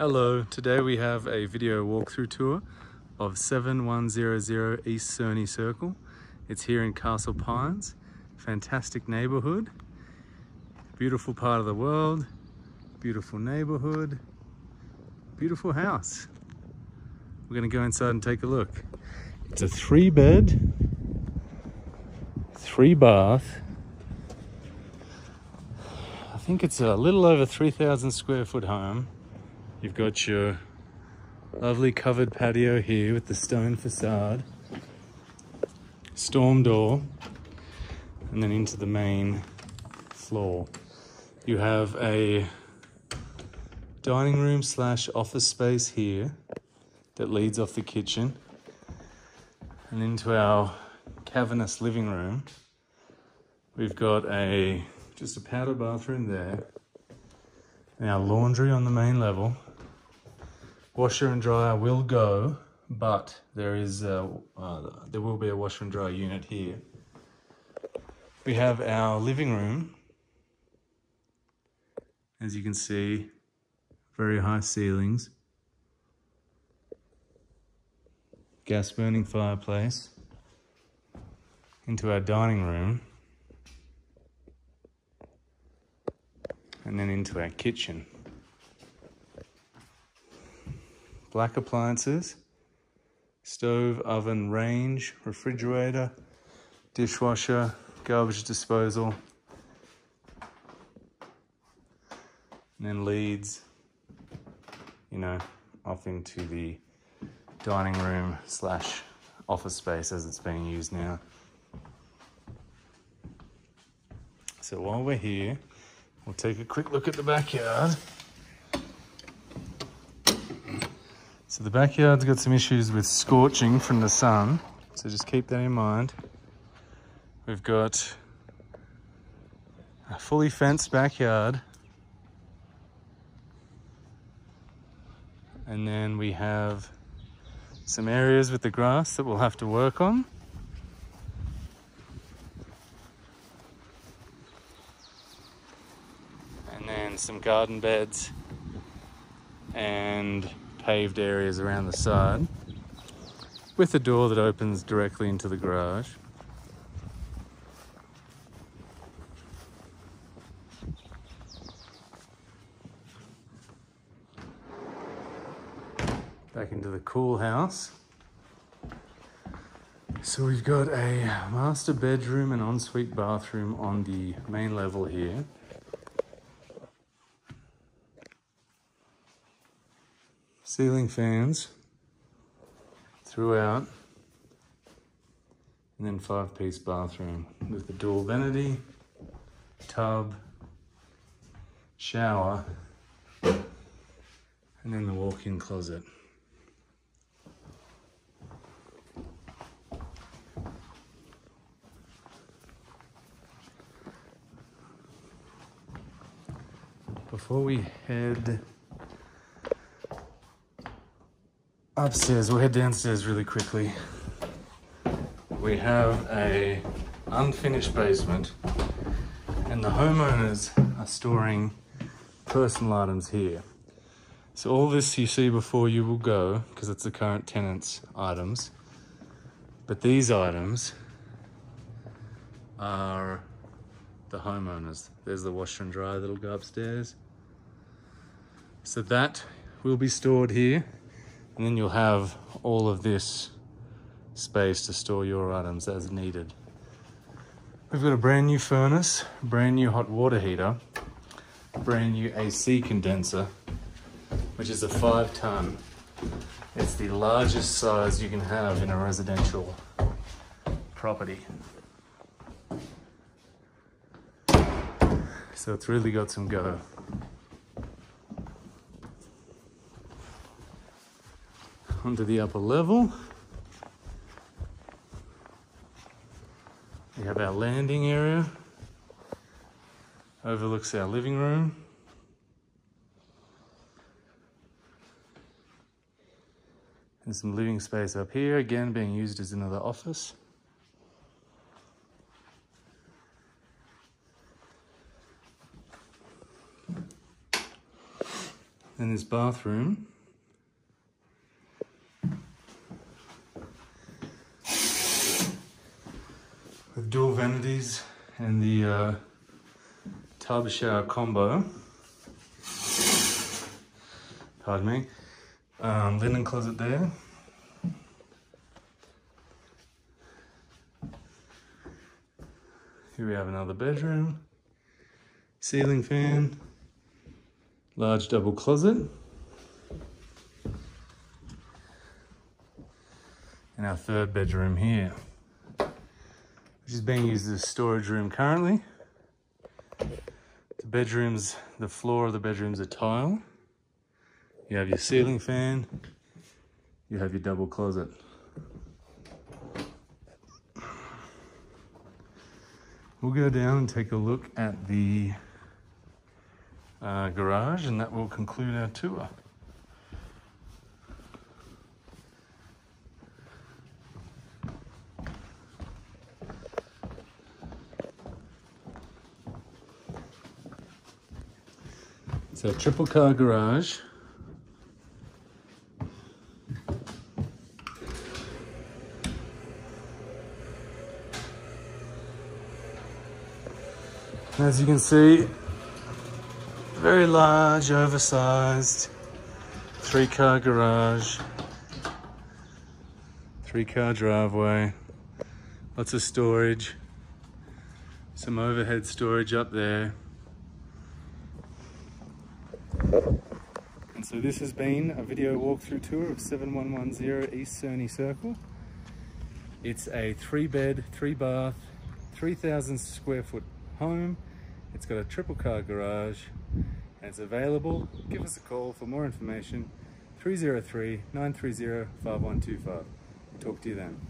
Hello, today we have a video walkthrough tour of 7100 East Cerney Circle. It's here in Castle Pines. Fantastic neighborhood, beautiful part of the world, beautiful neighborhood, beautiful house. We're gonna go inside and take a look. It's a three bed, three bath. I think it's a little over 3,000 square foot home. You've got your lovely covered patio here with the stone facade, storm door, and then into the main floor. You have a dining room slash office space here that leads off the kitchen and into our cavernous living room. We've got a just a powder bathroom there. And our laundry on the main level. Washer and dryer will go, but there is a, uh, there will be a washer and dryer unit here. We have our living room. As you can see, very high ceilings. Gas burning fireplace. Into our dining room. And then into our kitchen. Black appliances, stove, oven, range, refrigerator, dishwasher, garbage disposal, and then leads, you know, off into the dining room slash office space as it's being used now. So while we're here, we'll take a quick look at the backyard. So the backyard's got some issues with scorching from the sun, so just keep that in mind. We've got a fully fenced backyard. And then we have some areas with the grass that we'll have to work on. And then some garden beds and paved areas around the side with a door that opens directly into the garage. Back into the cool house. So we've got a master bedroom and ensuite bathroom on the main level here. Ceiling fans throughout and then five piece bathroom with the dual vanity, tub, shower, and then the walk-in closet. Before we head upstairs. We'll head downstairs really quickly. We have a unfinished basement and the homeowners are storing personal items here. So all this you see before you will go because it's the current tenant's items. But these items are the homeowners. There's the washer and dryer that'll go upstairs. So that will be stored here and then you'll have all of this space to store your items as needed. We've got a brand new furnace, brand new hot water heater, brand new AC condenser, which is a five ton. It's the largest size you can have in a residential property. So it's really got some go. Onto the upper level. We have our landing area. Overlooks our living room. And some living space up here, again being used as another office. And this bathroom. With dual vanities and the uh, tub shower combo. Pardon me. Um, linen closet there. Here we have another bedroom. Ceiling fan. Large double closet. And our third bedroom here, which is being used as a storage room currently. The bedrooms, the floor of the bedrooms are tile. You have your ceiling fan. You have your double closet. We'll go down and take a look at the uh, garage and that will conclude our tour. So triple car garage. As you can see, very large, oversized, three car garage, three car driveway, lots of storage, some overhead storage up there. And so this has been a video walkthrough tour of 7110 East Cerney Circle. It's a three bed, three bath, 3,000 square foot home. It's got a triple car garage and it's available. Give us a call for more information. 303 930 5125. Talk to you then.